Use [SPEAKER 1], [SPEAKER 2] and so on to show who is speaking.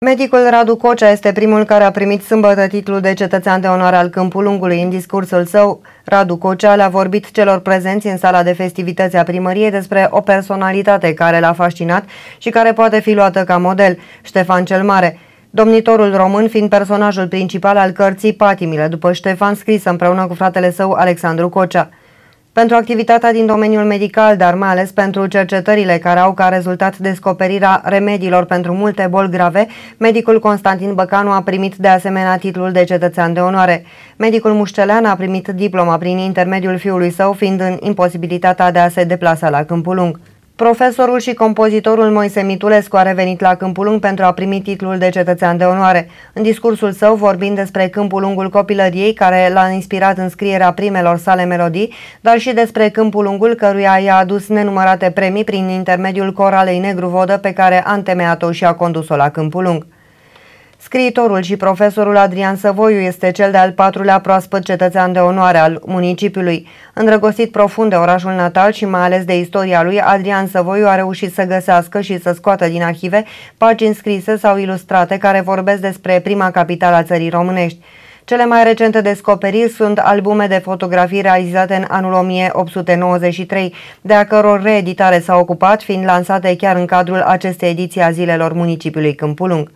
[SPEAKER 1] Medicul Radu Cocea este primul care a primit sâmbătă titlul de cetățean de onoare al Câmpul Lungului. În discursul său, Radu Cocea le-a vorbit celor prezenți în sala de festivități a primăriei despre o personalitate care l-a fascinat și care poate fi luată ca model, Ștefan cel Mare. Domnitorul român fiind personajul principal al cărții Patimile, după Ștefan scris împreună cu fratele său Alexandru Cocea pentru activitatea din domeniul medical, dar mai ales pentru cercetările care au ca rezultat descoperirea remediilor pentru multe boli grave, medicul Constantin Băcanu a primit de asemenea titlul de cetățean de onoare. Medicul Mușcelean a primit diploma prin intermediul fiului său, fiind în imposibilitatea de a se deplasa la Câmpul Lung. Profesorul și compozitorul Moise Mitulescu a revenit la Câmpul Lung pentru a primi titlul de cetățean de onoare. În discursul său, vorbind despre Câmpul Lungul copilăriei, care l-a inspirat în scrierea primelor sale melodii, dar și despre Câmpul Lungul, căruia i-a adus nenumărate premii prin intermediul coralei Negru Vodă, pe care a întemeiat-o și a condus-o la Câmpul Lung. Scriitorul și profesorul Adrian Săvoiu este cel de-al patrulea proaspăt cetățean de onoare al municipiului. Îndrăgostit profund de orașul natal și mai ales de istoria lui, Adrian Săvoiu a reușit să găsească și să scoată din arhive pagini scrise sau ilustrate care vorbesc despre prima capitală a țării românești. Cele mai recente descoperiri sunt albume de fotografii realizate în anul 1893, de a căror reeditare s-a ocupat, fiind lansate chiar în cadrul acestei ediții a zilelor municipiului Câmpulung.